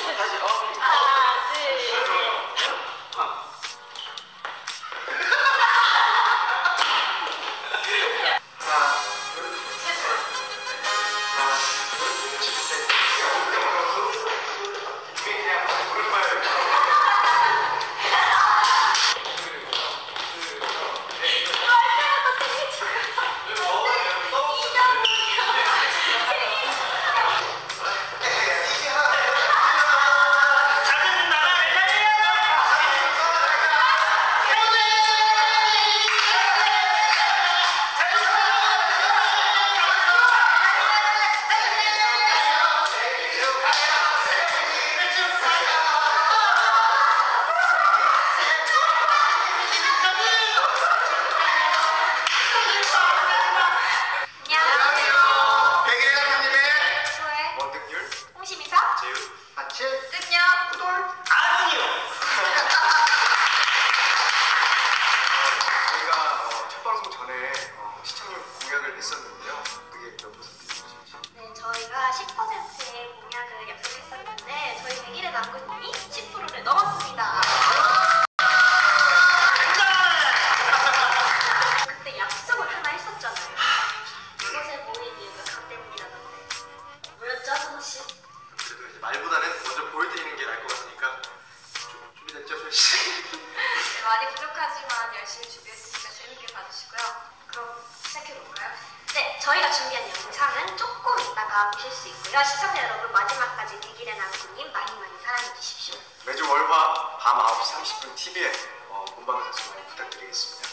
사실어딘 지. 같이 끝요 후돌 아니요. 아, 저희가 어, 첫 방송 전에 어, 시청률 공약을 했었는데요. 그게 몇 퍼센트인지 네 저희가 10%의 공약을 약속했었는데 저희 100일에 남은 분이 네, 많이 부족하지만 열심히 준비했으니까 재밌게 봐주시고요. 그럼 시작해볼까요? 네, 저희가 준비한 영상은 조금 이따가 보실 수 있고요. 시청자 여러분 마지막까지 니기레 나무님 많이 많이 사랑해주십시오. 매주 월화 밤 9시 30분 TV에 어, 본방사수 많이 부탁드리겠습니다.